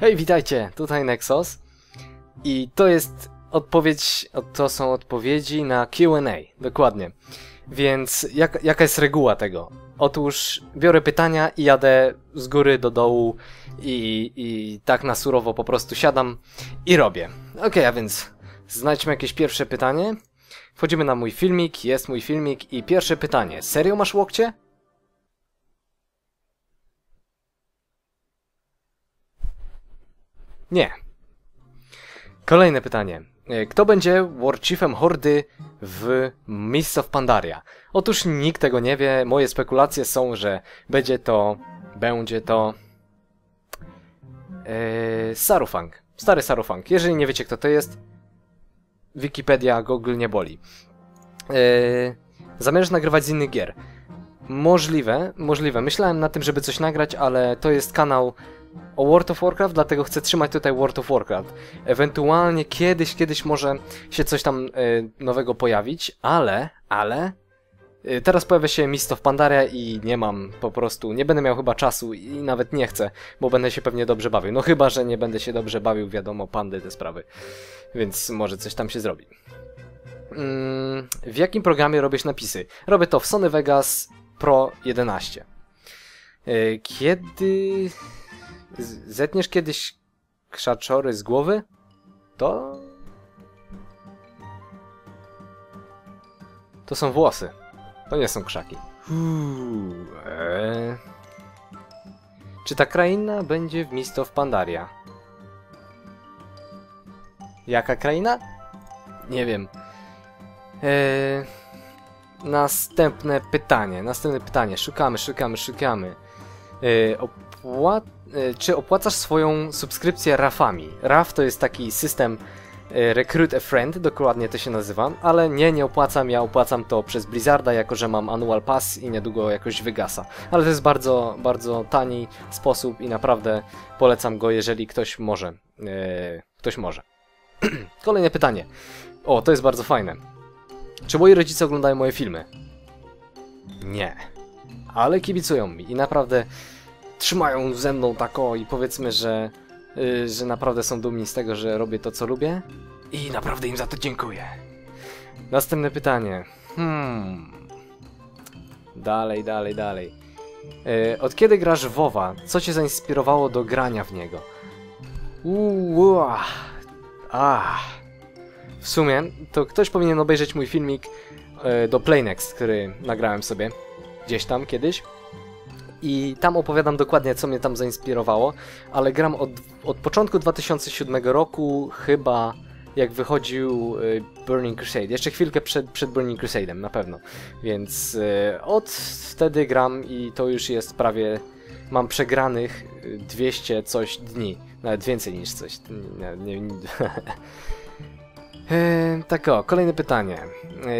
Hej, witajcie, tutaj Nexus. I to jest odpowiedź, to są odpowiedzi na Q&A, dokładnie. Więc jak, jaka jest reguła tego? Otóż biorę pytania i jadę z góry do dołu i, i tak na surowo po prostu siadam i robię. Ok, a więc znajdźmy jakieś pierwsze pytanie. Wchodzimy na mój filmik, jest mój filmik i pierwsze pytanie. Serio masz łokcie? Nie. Kolejne pytanie. E, Kto będzie Warchiefem Hordy w Mist of Pandaria? Otóż nikt tego nie wie. Moje spekulacje są, że będzie to... Będzie to... Yy, Sarufang. Stary Sarufang. Jeżeli nie wiecie kto to jest, Wikipedia, Google nie boli. Yy, zamierzasz nagrywać z innych gier? Możliwe, możliwe. Myślałem na tym, żeby coś nagrać, ale to jest kanał o World of Warcraft, dlatego chcę trzymać tutaj World of Warcraft. Ewentualnie kiedyś, kiedyś może się coś tam y, nowego pojawić, ale, ale y, teraz pojawia się Mist of Pandaria i nie mam po prostu, nie będę miał chyba czasu i nawet nie chcę, bo będę się pewnie dobrze bawił. No chyba, że nie będę się dobrze bawił, wiadomo, pandy te sprawy. Więc może coś tam się zrobi. Mm, w jakim programie robisz napisy? Robię to w Sony Vegas Pro 11. Y, Kiedy zetniesz kiedyś krzaczory z głowy? To... To są włosy. To nie są krzaki. Uuu, eee. Czy ta kraina będzie w Mist of Pandaria? Jaka kraina? Nie wiem. Eee, następne pytanie, następne pytanie. Szukamy, szukamy, szukamy. Eee, opła... e, czy opłacasz swoją subskrypcję RAFami? RAF to jest taki system e, Recruit a Friend, dokładnie to się nazywa, ale nie, nie opłacam, ja opłacam to przez Blizzarda, jako że mam Annual Pass i niedługo jakoś wygasa. Ale to jest bardzo, bardzo tani sposób i naprawdę polecam go, jeżeli ktoś może. E, ktoś może. Kolejne pytanie. O, to jest bardzo fajne. Czy moi rodzice oglądają moje filmy? Nie. Ale kibicują mi i naprawdę trzymają ze mną tako i powiedzmy, że, y, że naprawdę są dumni z tego, że robię to, co lubię. I naprawdę im za to dziękuję. Następne pytanie. Hmm. Dalej, dalej, dalej. Y, od kiedy grasz WoWa? Co cię zainspirowało do grania w niego? Uuu, ah. W sumie, to ktoś powinien obejrzeć mój filmik y, do Playnext, który nagrałem sobie gdzieś tam kiedyś i tam opowiadam dokładnie, co mnie tam zainspirowało, ale gram od, od początku 2007 roku, chyba jak wychodził y, Burning Crusade. Jeszcze chwilkę przed, przed Burning Crusade'em, na pewno. Więc y, od wtedy gram i to już jest prawie. Mam przegranych y, 200 coś dni. Nawet więcej niż coś. Nie, nie, tak o, kolejne pytanie.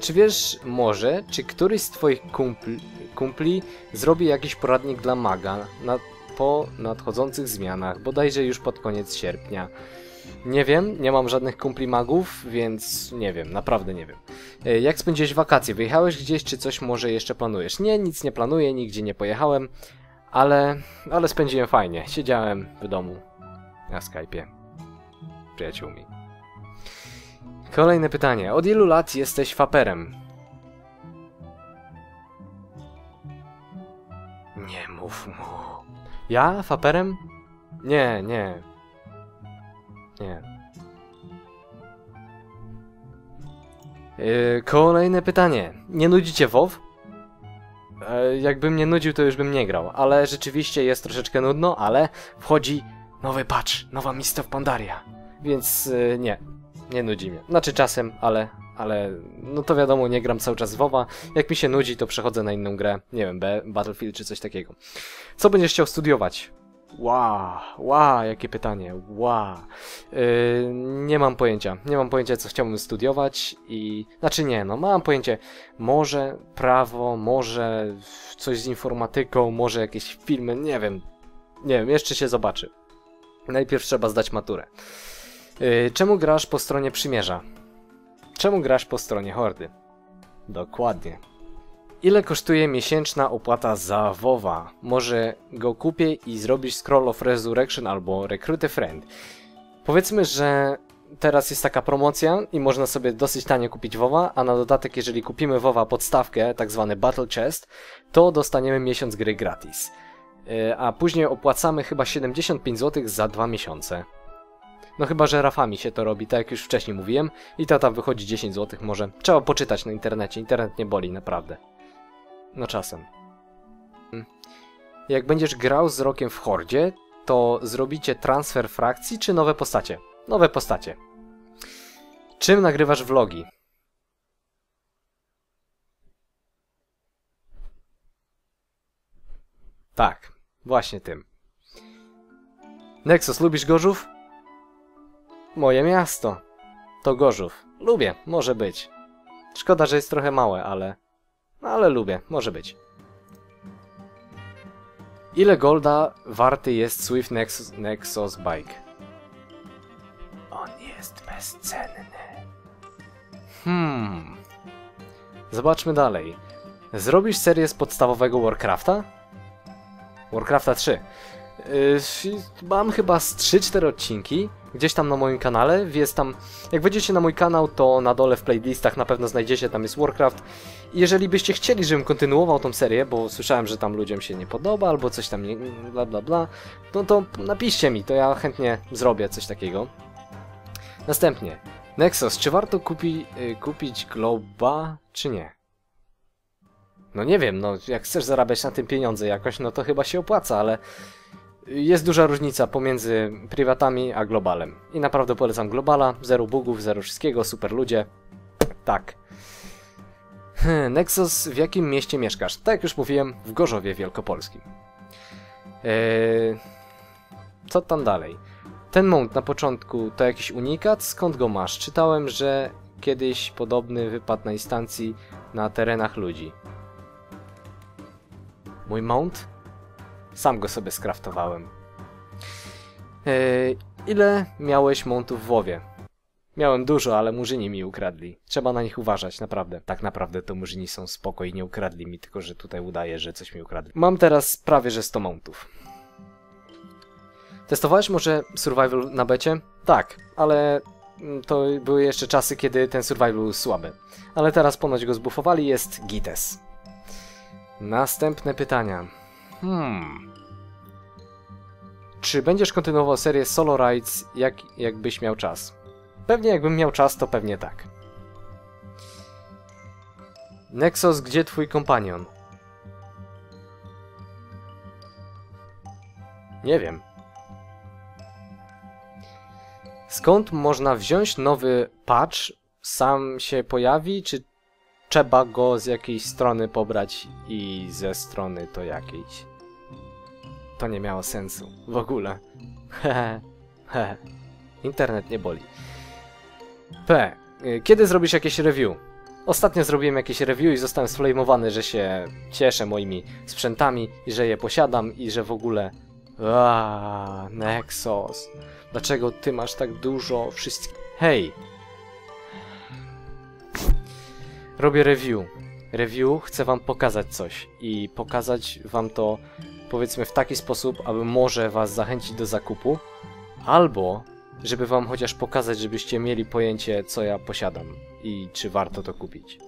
Czy wiesz może, czy któryś z twoich kumpli, kumpli zrobi jakiś poradnik dla maga na, po nadchodzących zmianach, bodajże już pod koniec sierpnia? Nie wiem, nie mam żadnych kumpli magów, więc nie wiem, naprawdę nie wiem. E, Jak spędziłeś wakacje? Wyjechałeś gdzieś, czy coś może jeszcze planujesz? Nie, nic nie planuję, nigdzie nie pojechałem, ale, ale spędziłem fajnie. Siedziałem w domu na Skype'ie. Przyjaciółmi. Kolejne pytanie. Od ilu lat jesteś faperem? Mu. Ja? Faperem? Nie, nie. Nie. Yy, kolejne pytanie. Nie nudzicie WoW? E, jakbym nie nudził, to już bym nie grał, ale rzeczywiście jest troszeczkę nudno, ale wchodzi nowy patch, nowa Mist of Pandaria. Więc yy, nie, nie nudzi mnie. Znaczy czasem, ale, ale no to wiadomo, nie gram cały czas WoWa. Jak mi się nudzi, to przechodzę na inną grę, nie wiem, B, Battlefield czy coś takiego. Co będziesz chciał studiować? Wow, wow, jakie pytanie, wow. Yy, nie mam pojęcia, nie mam pojęcia, co chciałbym studiować i... Znaczy nie, no mam pojęcie, może prawo, może coś z informatyką, może jakieś filmy, nie wiem, nie wiem, jeszcze się zobaczy. Najpierw trzeba zdać maturę. Yy, czemu grasz po stronie przymierza? Czemu grasz po stronie hordy? Dokładnie. Ile kosztuje miesięczna opłata za WoWa? Może go kupię i zrobisz Scroll of Resurrection albo Recruit a Friend. Powiedzmy, że teraz jest taka promocja i można sobie dosyć tanio kupić WoWa, a na dodatek jeżeli kupimy WoWa podstawkę, tak zwany Battle Chest, to dostaniemy miesiąc gry gratis. Yy, A później opłacamy chyba 75 zł za dwa miesiące. No chyba, że rafami się to robi, tak jak już wcześniej mówiłem. I to tam wychodzi 10 zł może. Trzeba poczytać na internecie, internet nie boli, naprawdę. No czasem. Mm. Jak będziesz grał z Rokiem w Hordzie, to zrobicie transfer frakcji czy nowe postacie? Nowe postacie. Czym nagrywasz vlogi? Tak, właśnie tym. Nexus, lubisz Gorzów? Moje miasto. To Gorzów. Lubię, może być. Szkoda, że jest trochę małe, ale... No, ale lubię, może być. Ile golda warty jest Swift Nexus, Nexus Bike? On jest bezcenny. Hmm. Zobaczmy dalej. Zrobisz serię z podstawowego Warcrafta? Warcrafta 3. Yy, mam chyba z 3-4 odcinki gdzieś tam na moim kanale. Jest tam, jak wejdziecie na mój kanał, to na dole w playlistach na pewno znajdziecie, tam jest Warcraft. Jeżeli byście chcieli, żebym kontynuował tą serię, bo słyszałem, że tam ludziom się nie podoba, albo coś tam nie, bla bla bla, no to napiszcie mi, to ja chętnie zrobię coś takiego. Następnie, Nexus, czy warto kupi, y, kupić Globa, czy nie? No nie wiem, no jak chcesz zarabiać na tym pieniądze jakoś, no to chyba się opłaca, ale jest duża różnica pomiędzy prywatami a globalem. I naprawdę polecam globala, zero bugów, zero wszystkiego, super ludzie. Tak. Nexus, w jakim mieście mieszkasz? Tak jak już mówiłem, w Gorzowie Wielkopolskim. Eee, co tam dalej? Ten mount na początku to jakiś unikat? Skąd go masz? Czytałem, że kiedyś podobny wypadł na instancji na terenach ludzi. Mój mount? Sam go sobie skraftowałem. Eee, ile miałeś mountów w WoWie? Miałem dużo, ale murzyni mi ukradli. Trzeba na nich uważać, naprawdę. Tak naprawdę to murzyni są spoko i nie ukradli mi, tylko że tutaj udaje, że coś mi ukradli. Mam teraz prawie że 100 mountów. Testowałeś może survival na becie? Tak, ale mm, to były jeszcze czasy, kiedy ten survival był słaby. Ale teraz ponoć go zbufowali, jest Gites. Następne pytania. Hmm. Czy będziesz kontynuował serię Solo Rides, jak, jakbyś miał czas? Pewnie jakbym miał czas, to pewnie tak. Nexus, gdzie twój kompanion? Nie wiem. Skąd można wziąć nowy patch? Sam się pojawi, czy trzeba go z jakiejś strony pobrać i ze strony to jakiejś? To nie miało sensu. W ogóle. Hehe. Internet nie boli. P. y, Kiedy zrobisz jakieś review? Ostatnio zrobiłem jakieś review i zostałem sflamowany, że się cieszę moimi sprzętami i że je posiadam i że w ogóle... Aaaa, Nexus. Dlaczego ty masz tak dużo wszystkich... Hej! Robię review. Review chcę wam pokazać coś i pokazać wam to powiedzmy w taki sposób, aby może was zachęcić do zakupu, albo żeby wam chociaż pokazać, żebyście mieli pojęcie, co ja posiadam i czy warto to kupić.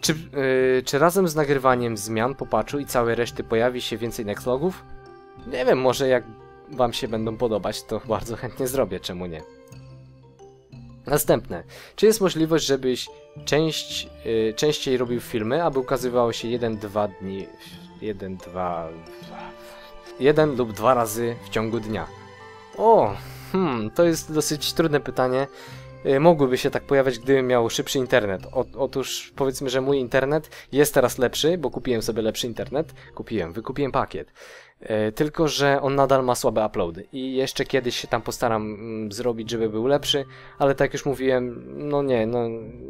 Czy, yy, czy razem z nagrywaniem zmian po patchu i całej reszty pojawi się więcej nextlogów? Nie wiem, może jak wam się będą podobać, to bardzo chętnie zrobię, czemu nie. Następne. Czy jest możliwość, żebyś część, yy, częściej robił filmy, aby ukazywało się 1-2 dni... 1-2... Jeden lub dwa razy w ciągu dnia? O, hmm, to jest dosyć trudne pytanie. Yy, Mogłyby się tak pojawiać, gdybym miał szybszy internet. O, otóż powiedzmy, że mój internet jest teraz lepszy, bo kupiłem sobie lepszy internet. Kupiłem, wykupiłem pakiet. Yy, Tylko, że on nadal ma słabe uploady i jeszcze kiedyś się tam postaram mm, zrobić, żeby był lepszy, ale tak już mówiłem, no nie, no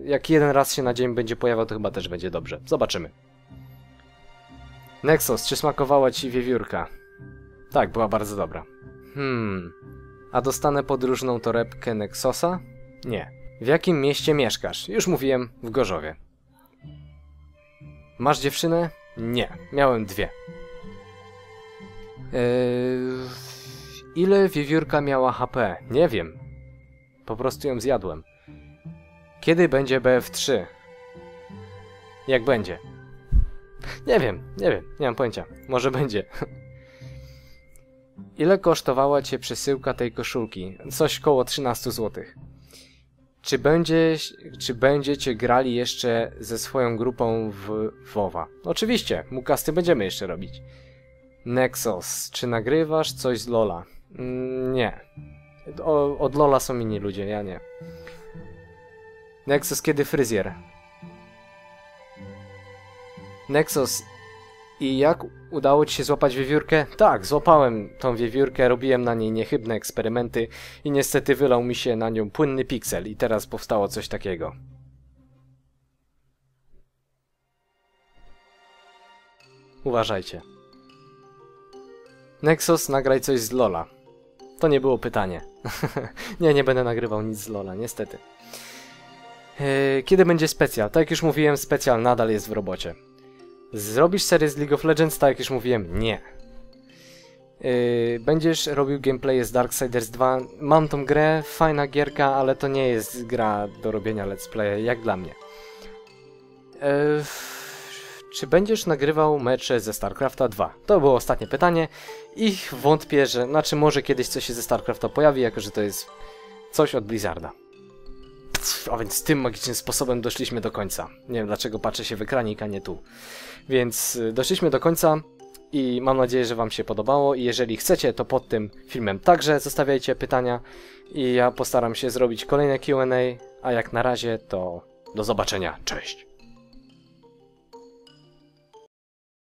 jak jeden raz się na dzień będzie pojawiał, to chyba też będzie dobrze. Zobaczymy. Nexus, czy smakowała ci wiewiórka? Tak, była bardzo dobra. Hmm. A dostanę podróżną torebkę Nexosa? Nie. W jakim mieście mieszkasz? Już mówiłem, w Gorzowie. Masz dziewczynę? Nie, miałem dwie. Eee, ile wiewiórka miała HP? Nie wiem. Po prostu ją zjadłem. Kiedy będzie BF3? Jak będzie? Nie wiem, nie wiem, nie mam pojęcia. Może będzie. Ile kosztowała cię przesyłka tej koszulki? Coś koło 13 zł. Czy, będzie, czy będziecie grali jeszcze ze swoją grupą w WoWa? Oczywiście, mukasty będziemy jeszcze robić. Nexus, czy nagrywasz coś z Lola? Mm, nie. O, od Lola są inni ludzie, ja nie. Nexus, kiedy fryzjer? Nexus, i jak udało ci się złapać wiewiórkę? Tak, złapałem tą wiewiórkę, robiłem na niej niechybne eksperymenty i niestety wylał mi się na nią płynny piksel i teraz powstało coś takiego. Uważajcie. Nexus, nagraj coś z Lola. To nie było pytanie. nie, nie będę nagrywał nic z Lola, niestety. Yy, kiedy będzie specjal? Tak jak już mówiłem, specjal nadal jest w robocie. Zrobisz serię z League of Legends? Tak jak już mówiłem, nie. Yy, będziesz robił gameplay z Darksiders 2. Mam tą grę, fajna gierka, ale to nie jest gra do robienia let's play, jak dla mnie. Yy, czy będziesz nagrywał mecze ze StarCrafta 2? To było ostatnie pytanie i wątpię, że, znaczy może kiedyś coś się ze StarCrafta pojawi, jako że to jest coś od Blizzarda. A więc tym magicznym sposobem doszliśmy do końca. Nie wiem dlaczego patrzę się w ekranik, a nie tu. Więc y, doszliśmy do końca i mam nadzieję, że Wam się podobało. I jeżeli chcecie, to pod tym filmem także zostawiajcie pytania i ja postaram się zrobić kolejne QA. A jak na razie, to do zobaczenia. Cześć!